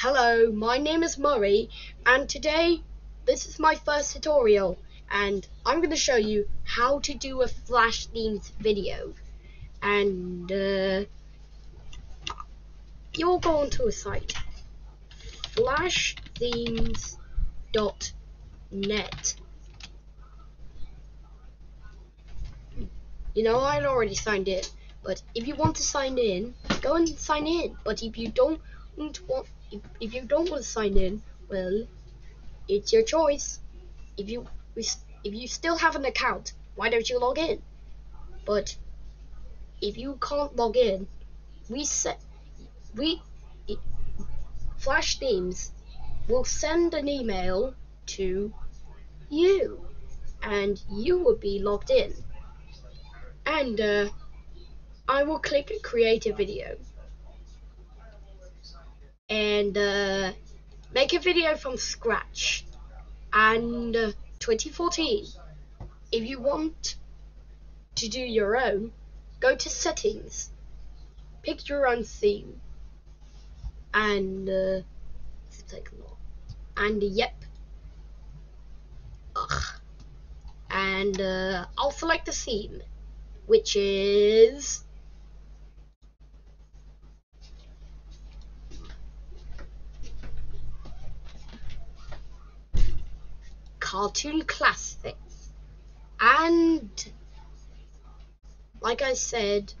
Hello, my name is Murray, and today this is my first tutorial, and I'm going to show you how to do a Flash themes video. And uh, you'll go onto a site, flashthemes.net. You know, I'd already signed in, but if you want to sign in, go and sign in. But if you don't want if, if you don't want to sign in, well, it's your choice. If you if you still have an account, why don't you log in? But if you can't log in, we set we it, Flash Themes will send an email to you, and you will be logged in. And uh, I will click create a video and uh, make a video from scratch. And uh, 2014, if you want to do your own, go to settings, pick your own theme, and uh, take a lot. And yep, Ugh. and uh, I'll select the theme, which is cartoon classics. And like I said,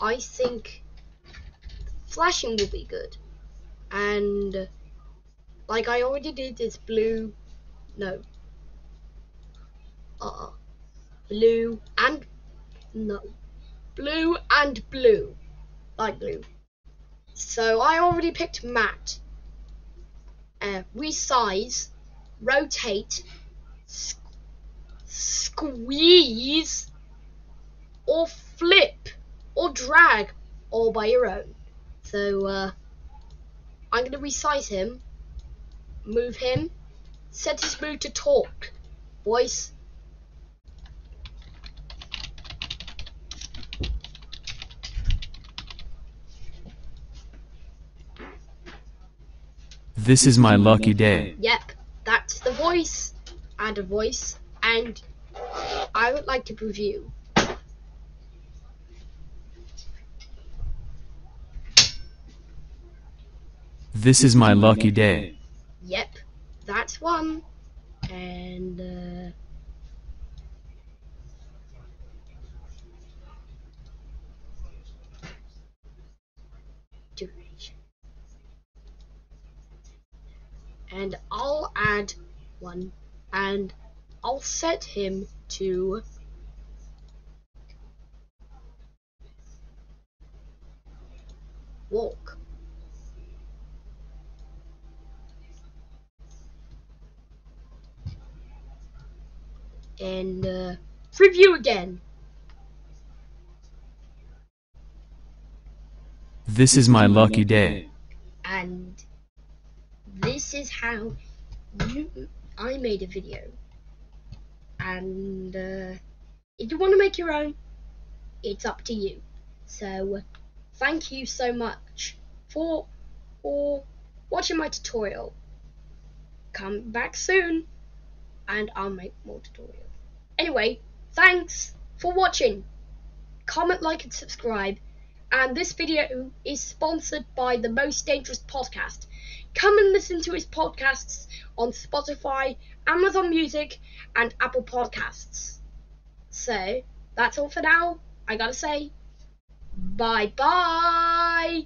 I think flashing will be good. And like I already did this blue, no, uh, blue and no, blue and blue, light blue. So I already picked matte uh, resize, rotate, squeeze, or flip, or drag, all by your own. So uh, I'm going to resize him, move him, set his mood to talk, voice, This is my lucky day. Yep, that's the voice. Add a voice, and I would like to preview. This is my lucky day. Yep, that's one. And uh, duration. And I'll add one and I'll set him to walk. And uh, review again. This is my lucky day. Is how you I made a video. And uh, if you want to make your own it's up to you. So thank you so much for for watching my tutorial. Come back soon and I'll make more tutorials. Anyway thanks for watching. Comment like and subscribe. And this video is sponsored by the most dangerous podcast Come and listen to his podcasts on Spotify, Amazon Music, and Apple Podcasts. So, that's all for now. I gotta say, bye bye.